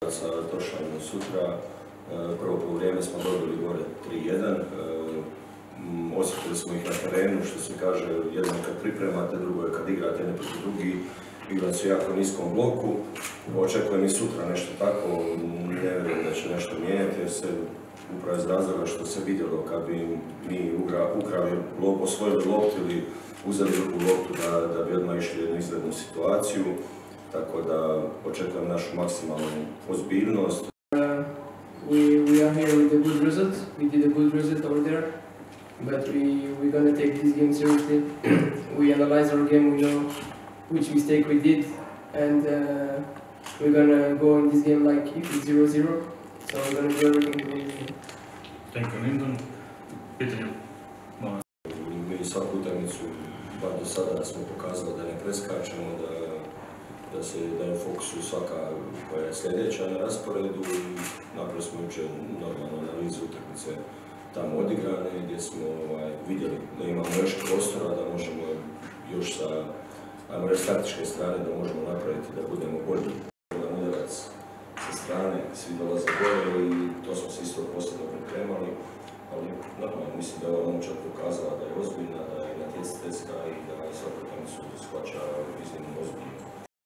Tošanom sutra. E, prvo po vrijeme smo dobili gore 3-1. E, osjetili smo ih na terenu, što se kaže, jedno kad pripremate, drugo je kad igrate jedno protiv drugi. Igrali su jako niskom bloku. Očekujem i sutra nešto tako, ne vjerujem da će nešto mijenjati jer se upravo iz što se vidjelo kad bi mi ukrali osvojili loptu ili uzeli u loptu da, da bi odmah išli jednu izrednu situaciju. Tako da očekujem našu maksimalnu ozbiljnost. Uh, we, we are here with a good result. We did a good result over there. But we, we're gonna take this game seriously. we analyze our game, we know which mistake we did. And uh, we're gonna go in this game like if it's 0-0. So we're gonna do everything to win. Thank you, Lyndon. Pitanje. Mi svaku utakmicu, bar do sada smo pokazali da ne preskačemo, da, da se da je fokusu svaka koja je sljedeća na rasporedu i napravo smo jučer normalno analizu utakmice tamo odigrane gdje smo ovaj, vidjeli da imamo još prostora, da možemo još sa ajmo strane da možemo napraviti da budemo bolji. Da udarac sa strane, svi dolaze gore i to smo se isto posebno pripremali. Ali normalno, mislim da je ova momčad pokazala